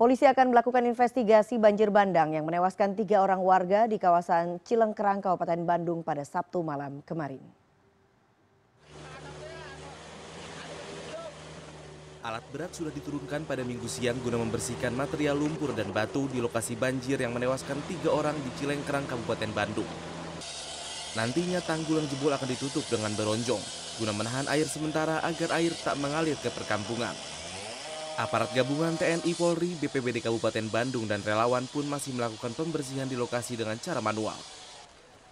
Polisi akan melakukan investigasi banjir bandang yang menewaskan tiga orang warga di kawasan Cilengkerang, Kabupaten Bandung pada Sabtu malam kemarin. Alat berat sudah diturunkan pada minggu siang guna membersihkan material lumpur dan batu di lokasi banjir yang menewaskan tiga orang di Cilengkerang, Kabupaten Bandung. Nantinya tanggul yang jebol akan ditutup dengan beronjong guna menahan air sementara agar air tak mengalir ke perkampungan. Aparat gabungan TNI Polri, BPBD Kabupaten Bandung dan relawan pun masih melakukan pembersihan di lokasi dengan cara manual.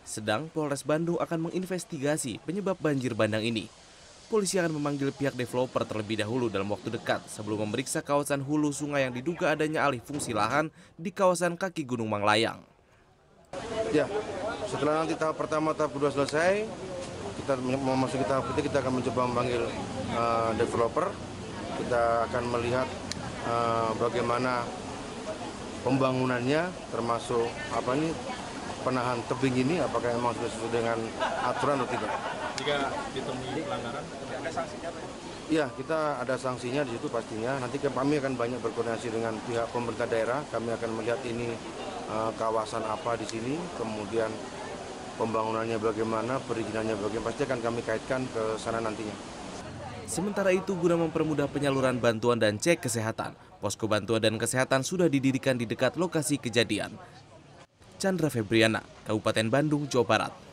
Sedang Polres Bandung akan menginvestigasi penyebab banjir bandang ini polisi akan memanggil pihak developer terlebih dahulu dalam waktu dekat sebelum memeriksa kawasan hulu sungai yang diduga adanya alih fungsi lahan di kawasan kaki Gunung Manglayang. Ya, setelah nanti tahap pertama, tahap kedua selesai, kita memasuki tahap ketiga kita akan mencoba memanggil uh, developer. Kita akan melihat uh, bagaimana pembangunannya, termasuk apa ini penahan tebing ini, apakah memang sudah sesuai dengan aturan atau tidak. Jika ditemui pelanggaran, ada sanksinya Iya, kita ada sanksinya di situ pastinya. Nanti kami akan banyak berkoordinasi dengan pihak pemerintah daerah. Kami akan melihat ini uh, kawasan apa di sini, kemudian pembangunannya bagaimana, perizinannya bagaimana. Pasti akan kami kaitkan ke sana nantinya. Sementara itu, guna mempermudah penyaluran bantuan dan cek kesehatan, posko bantuan dan kesehatan sudah didirikan di dekat lokasi kejadian. Chandra Febriana, Kabupaten Bandung, Jawa Barat.